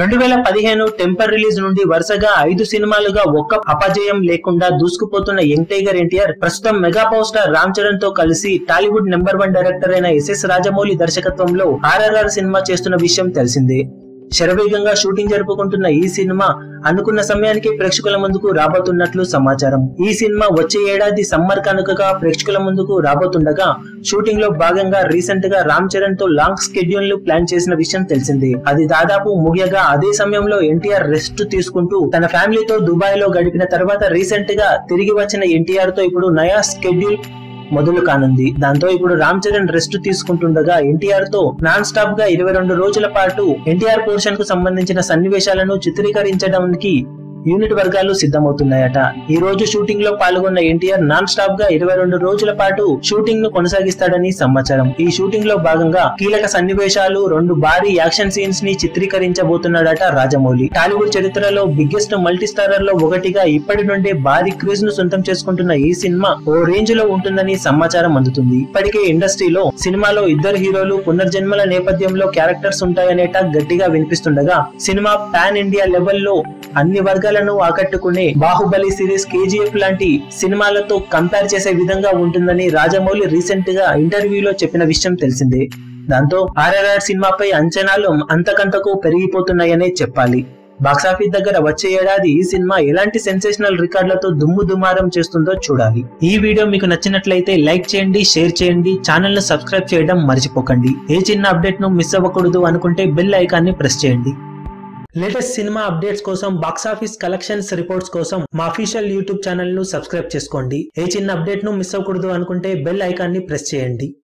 రెండు వేల పదిహేను టెంపర్ రిలీజ్ నుండి వరుసగా ఐదు సినిమాలుగా ఒక్క అపజయం లేకుండా దూసుకుపోతున్న యంగ్ టైగర్ ఎన్టీఆర్ ప్రస్తుతం మెగా పవర్ స్టార్ రామ్ చరణ్తో కలిసి టాలీవుడ్ నెంబర్ వన్ డైరెక్టర్ అయిన ఎస్ఎస్ రాజమౌళి దర్శకత్వంలో ఆర్ఆర్ఆర్ సినిమా చేస్తున్న విషయం తెలిసిందే. శరవేగంగా షూటింగ్ జరుపుకుంటున్న ఈ సినిమా అనుకున్న సమయానికి ప్రేక్షకుల ముందుకు రాబోతున్నట్లు సమాచారం. ఈ సినిమా వచ్చే ఏడాది సమ్మర్ కనుకగా ప్రేక్షకుల ముందుకు రాబోతుండగా షూటింగ్లో భాగంగా రీసెంట్గా రామ్ చరణ్తో లాంగ్ స్కెడ్యూల్ను ప్లాన్ చేసిన విషయం తెలిసింది. అది దాదాపు ముగియగా అదే సమయంలో ఎన్టీఆర్ రెస్ట్ తీసుకుంటూ తన ఫ్యామిలీతో దుబాయ్లో గడిపిన తర్వాత రీసెంట్గా తిరిగి వచ్చిన ఎన్టీఆర్తో ఇప్పుడు నయా స్కెడ్యూల్ మొదలు కానుంది. దాంతో ఇప్పుడు రామ్ చరణ్ రెస్ట్ తీసుకుంటుండగా ఎన్టీఆర్తో నాన్ స్టాప్గా ఇరవై రెండు రోజుల పాటు ఎన్టీఆర్ పోర్షన్కు సంబంధించిన సన్నివేశాలను చిత్రీకరించడానికి యూనిట్ వర్గాలు సిద్ధమవుతున్నాయట. ఈ రోజు షూటింగ్లో పాల్గొన్న ఎన్టీఆర్ నాన్ స్టాప్గా ఇరవై రెండు రోజుల పాటు షూటింగ్ను కొనసాగిస్తాడని సమాచారం. ఈ షూటింగ్లో భాగంగా కీలక సన్నివేశాలు రెండు భారీ యాక్షన్ సీన్స్ని చిత్రీకరించబోతున్నాడట రాజమౌళి. టాలీవుడ్ చరిత్రలో బిగ్గెస్ట్ మల్టీ స్టారర్లో ఒకటిగా ఇప్పటి నుండే భారీ క్రేజ్ను సొంతం చేసుకుంటున్న ఈ సినిమా ఓ రేంజ్లో ఉంటుందని సమాచారం అందుతుంది. ఇప్పటికే ఇండస్ట్రీలో సినిమాలో ఇద్దరు హీరోలు పునర్జన్మల నేపథ్యంలో క్యారెక్టర్స్ ఉంటాయనే టాక్ గట్టిగా వినిపిస్తుండగా సినిమా పాన్ ఇండియా లెవెల్లో అన్ని వర్గాల ప్రేక్షకులను ఆకట్టుకునే బాహుబలి సిరీస్ కేజీఎఫ్ లాంటి సినిమాలతో కంపేర్ చేసే విధంగా ఉంటుందని రాజమౌళి రీసెంట్గా ఇంటర్వ్యూలో చెప్పిన విషయం తెలిసిందే. దాంతో ఆర్ఆర్ఆర్ సినిమాపై అంచనాలు అంతకంతకు పెరిగిపోతున్నాయనే చెప్పాలి. బాక్సాఫీస్ దగ్గర వచ్చే ఏడాది ఈ సినిమా ఎలాంటి సెన్సేషనల్ రికార్డులతో దుమ్ము దుమారం చేస్తుందో చూడాలి. ఈ వీడియో మీకు నచ్చినట్లయితే లైక్ చేయండి షేర్ చేయండి ఛానల్ను సబ్స్క్రైబ్ చేయడం మర్చిపోకండి. ఏ చిన్న అప్డేట్ను మిస్ అవ్వకూడదు అనుకుంటే బెల్ ఐకాన్ని ప్రెస్ చేయండి. లేటెస్ట్ సినిమా అప్డేట్స్ కోసం బాక్సాఫీస్ కలెక్షన్స్ రిపోర్ట్స్ కోసం మా అఫీషియల్ యూట్యూబ్ ఛానల్ను సబ్స్క్రైబ్ చేసుకోండి. ఏ చిన్న అప్డేట్ను మిస్ అవ్వకూడదు అనుకుంటే బెల్ ఐకాన్ని ప్రెస్ చేయండి.